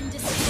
been destroyed.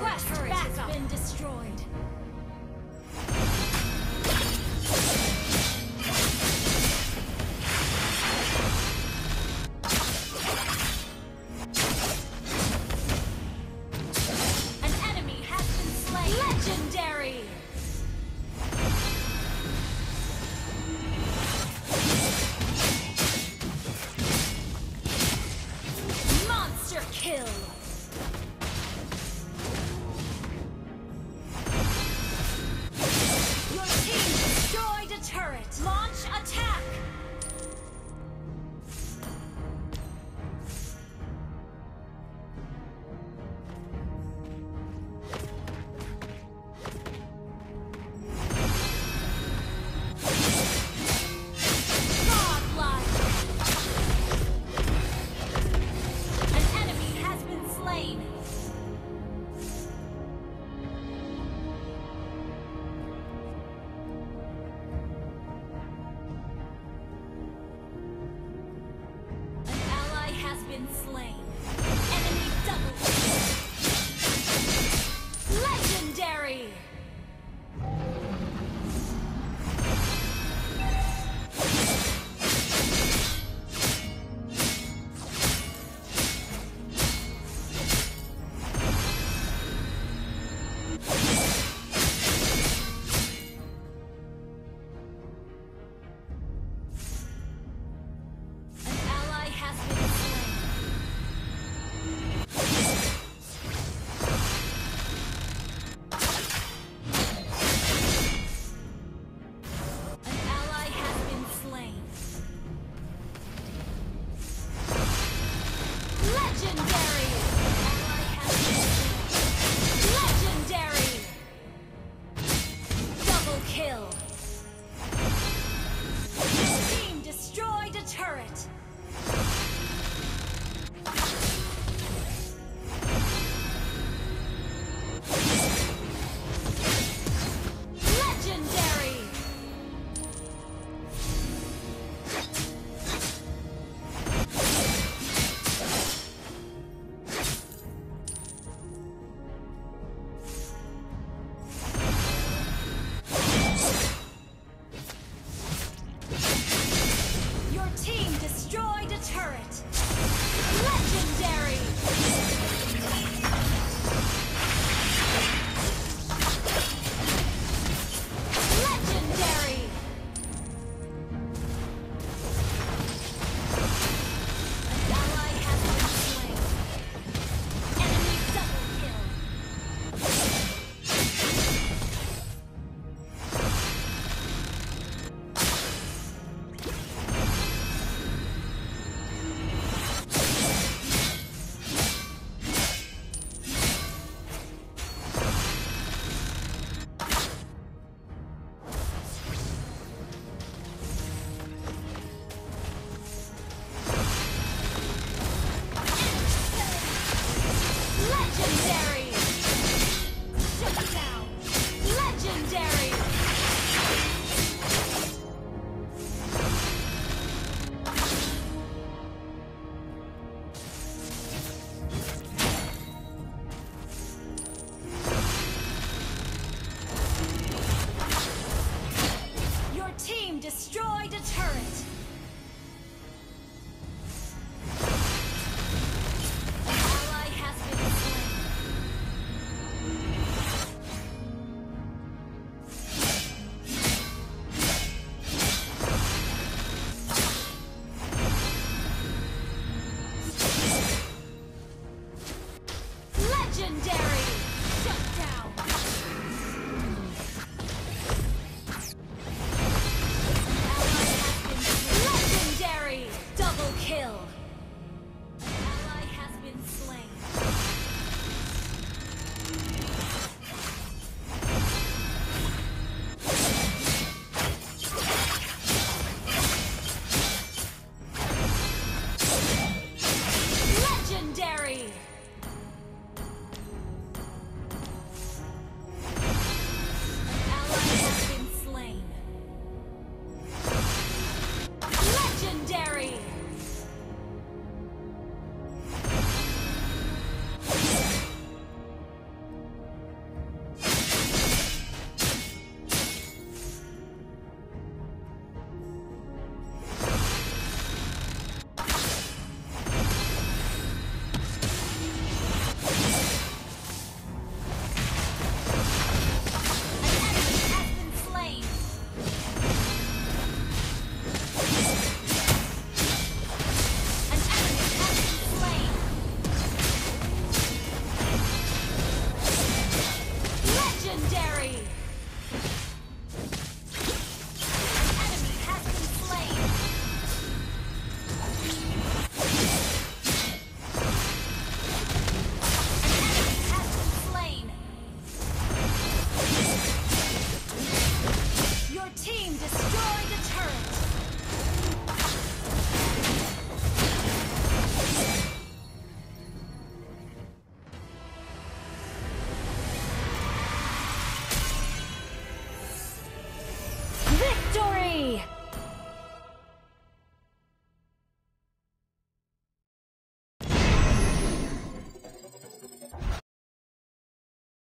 Quest back has been destroyed.